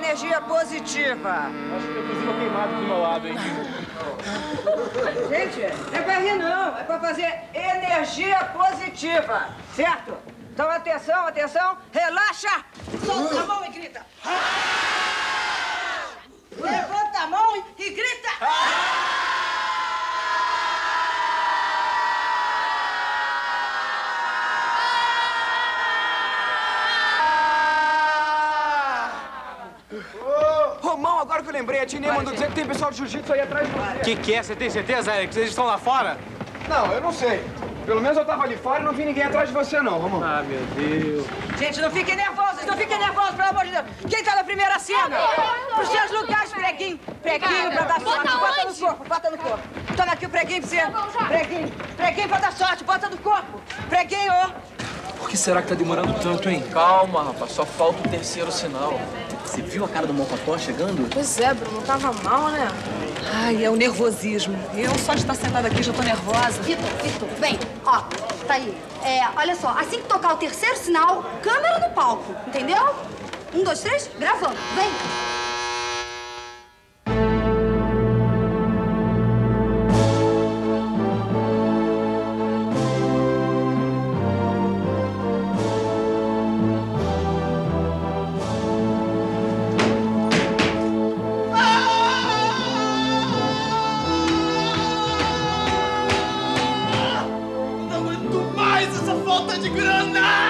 energia positiva. Acho que eu cozinho queimado do meu lado, hein? Gente, não é pra rir não, é pra fazer energia positiva, certo? Então atenção, atenção, relaxa! Solta a mão e grita! Levanta a mão e grita! Romão, agora que eu lembrei, a Tinei mandou dizer que tem pessoal de jiu-jitsu aí atrás de você. Que que é? Você tem certeza, Eric? Vocês estão lá fora? Não, eu não sei. Pelo menos eu tava ali fora e não vi ninguém atrás de você, não, Romão. Ah, meu Deus. Gente, não fiquem nervosos, não fiquem nervosos, pelo amor de Deus! Quem tá na primeira cena? Pros seus lugares, preguinho, preguinho pra dar sorte, bota no corpo, bota no corpo. Toma aqui o preguinho pra você. Preguinho, preguinho pra dar sorte, bota no corpo. Preguinho! Que será que tá demorando tanto, hein? Calma, rapaz, só falta o terceiro sinal. Você viu a cara do Mocotó chegando? Pois é, Bruno, tava mal, né? Ai, é o nervosismo. Eu só de estar sentada aqui já tô nervosa. Vitor, Vitor, vem, ó, tá aí. É, olha só, assim que tocar o terceiro sinal, câmera no palco, entendeu? Um, dois, três, gravando, vem. Mais essa falta de grana! Mickey!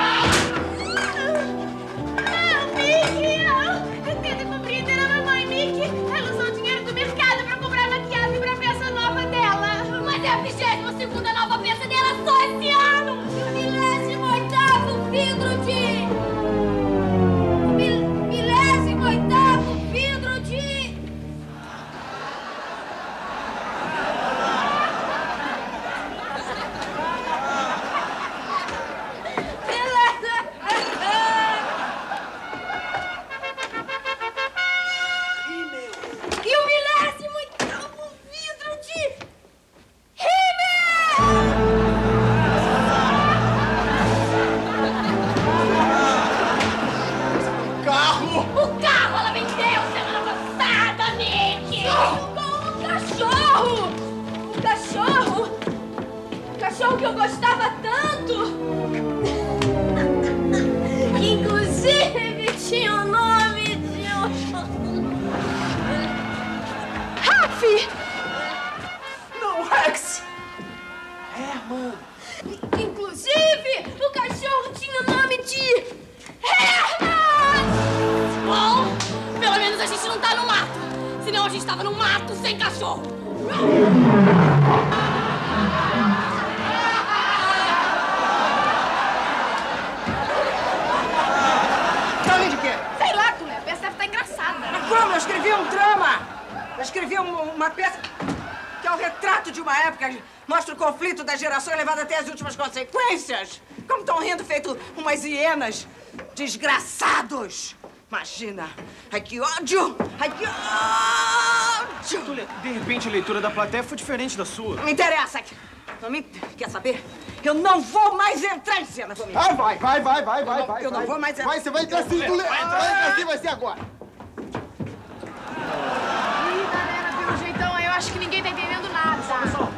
Eu gostava tanto! Que inclusive tinha o nome de um... Rafi! Não, Rex! Que inclusive o cachorro tinha o nome de... Herman! Bom, pelo menos a gente não tá no mato. Senão a gente tava no mato sem cachorro. Como? Eu escrevi um drama! Eu escrevi um- uma peça que é o retrato de uma época, mostra o conflito das gerações levado até as últimas consequências. Como estão rindo feito umas hienas. Desgraçados! Imagina! Ai, que ódio! Ai, que ódio! De repente a leitura da plateia foi diferente da sua. Não me interessa! Não me... Quer saber? Eu não vou mais entrar em cena comigo! Ah, vai, vai, vai, vai, vai, vai. eu não vai. vou mais entrar. Vai, você vai entrar sim, Tule. Vai entrar sim, vai ser agora. ああ、